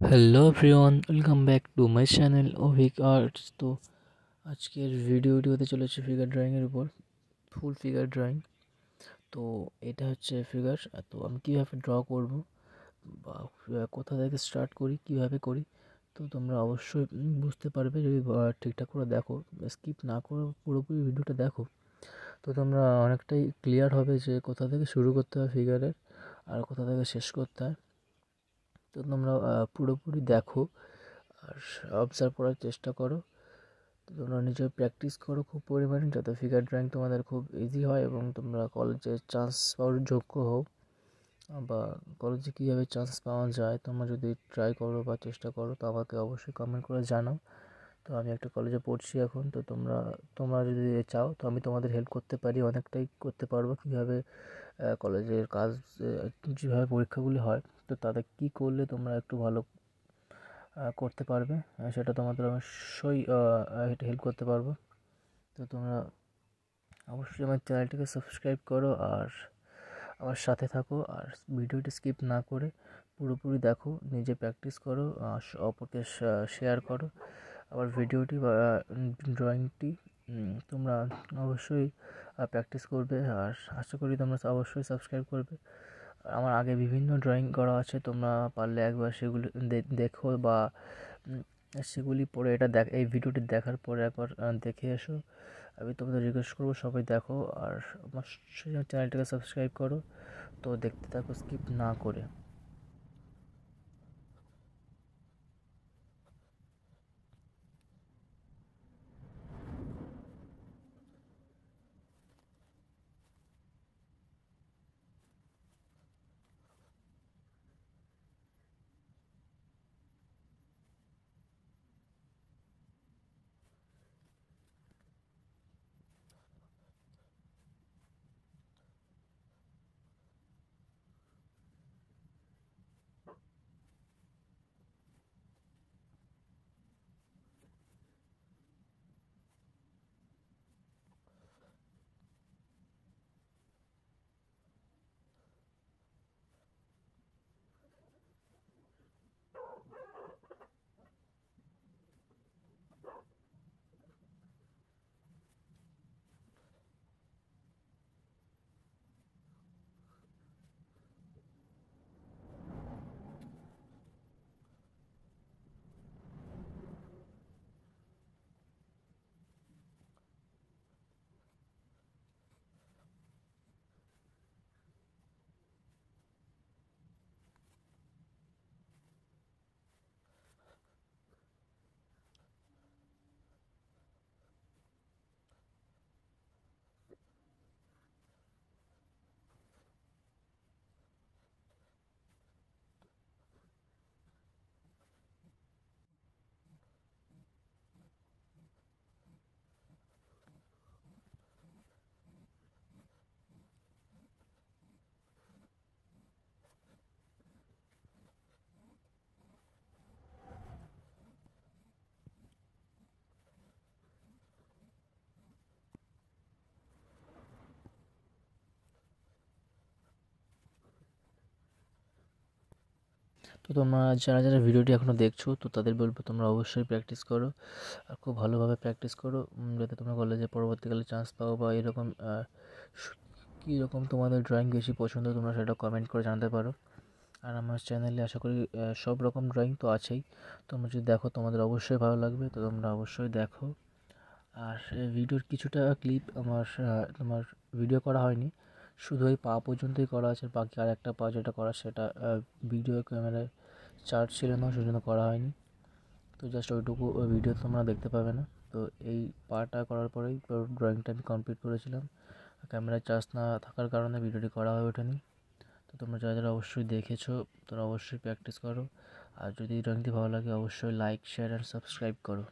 Hello everyone welcome back to my channel Abhik arts তো আজকের ভিডিওটি হতে চলেছে ফিগার ড্রয়িংয়ের উপর ফুল ফিগার ড্রয়িং তো এটা হচ্ছে ফিগার তো আমি কীভাবে ড্র করব, বা কোথা থেকে স্টার্ট করি, কীভাবে করি, তো তোমরা অবশ্যই বুঝতে পারবে, যদি ঠিকঠাক করে দেখো স্কিপ না করে পুরোপুরি ভিডিওটা দেখো। তো তোমরা অনেকটাই ক্লিয়ার হবে যে কোথা থেকে শুরু করতে হয় ফিগারের আর কোথা থেকে শেষ করতে হয়। তো তোমরা পুরোপুরি দেখো আর অবজার্ভ করার চেষ্টা করো। তো তোমরা নিজে প্র্যাকটিস করো খুব পরিমাণে, যাতে ফিগার ড্রয়িং তোমাদের খুব ইজি হয় এবং তোমরা কলেজে চান্স পাওয়ার যোগ্য হও। বা কলেজে কীভাবে চান্স পাওয়া যায়, তোমরা যদি ট্রাই করো বা চেষ্টা করো, তো আমাকে অবশ্যই কমেন্ট করে জানাও। তো আমি একটা কলেজে পড়ছি এখন, তো তোমরা তোমরা যদি চাও, তো আমি তোমাদের হেল্প করতে পারি, অনেকটাই করতে পারব কীভাবে কলেজের কাজ যেভাবে পরীক্ষাগুলি হয়। তো তাদের কী করলে তোমরা একটু ভালো করতে পারবে সেটা তোমাদের অবশ্যই এটা হেল্প করতে পারব। তো তোমরা অবশ্যই আমার চ্যানেলটিকে সাবস্ক্রাইব করো আর আমার সাথে থাকো আর ভিডিওটি স্কিপ না করে পুরোপুরি দেখো, নিজে প্র্যাকটিস করো অপরকে শেয়ার করো। আবার ভিডিওটি বা ড্রয়িংটি তোমরা অবশ্যই প্র্যাকটিস করবে। আর আশা করি তোমরা অবশ্যই সাবস্ক্রাইব করবে। আমার আগে বিভিন্ন ড্রয়িং করা আছে, তোমরা পারলে একবার সেগুলি দেখো বা সেগুলি পরে এটা দেখ, এই ভিডিওটি দেখার পরে একবার দেখে এসো। আমি তোমাদের রিকোয়েস্ট করব সবাই দেখো, আর আমার চ্যানেলটাকে সাবস্ক্রাইব করো। তো দেখতে থাকো স্কিপ না করে। তো তোমরা যারা যারা ভিডিওটি এখনও দেখছ, তো তাদের বলব তোমরা অবশ্যই প্র্যাকটিস করো। আর খুব ভালোভাবে প্র্যাকটিস করো যাতে তোমরা কলেজে পরবর্তীকালে চান্স পাও বা এরকম কীরকম তোমাদের ড্রয়িং বেশি পছন্দ তোমরা সেটা কমেন্ট করে জানাতে পারো। আর আমার চ্যানেলে আশা করি সব রকম ড্রয়িং তো আছেই। তোমরা যদি দেখো তোমাদের অবশ্যই ভালো লাগবে, তো তোমরা অবশ্যই দেখো। আর ভিডিওর কিছুটা ক্লিপ আমার তোমার ভিডিও করা হয়নি। শুধু ওই পা পর্যন্তই করা আছে, বাকি আর একটা পা যেটা করা সেটা ভিডিও ক্যামেরায় চার্জ ছিল না সেই জন্য করা হয়নি। তো জাস্ট ওইটুকু, ওই ভিডিও তোমরা দেখতে পাবে না। তো এই পাটা করার পরেই ড্রয়িংটা আমি কমপ্লিট করেছিলাম। ক্যামেরায় চার্জ না থাকার কারণে ভিডিওটি করা হয়ে ওঠেনি। তো তোমরা যারা যারা অবশ্যই দেখেছ তোমরা অবশ্যই প্র্যাকটিস করো। আর যদি ড্রয়িংটি ভালো লাগে, অবশ্যই লাইক শেয়ার অ্যান্ড সাবস্ক্রাইব করো।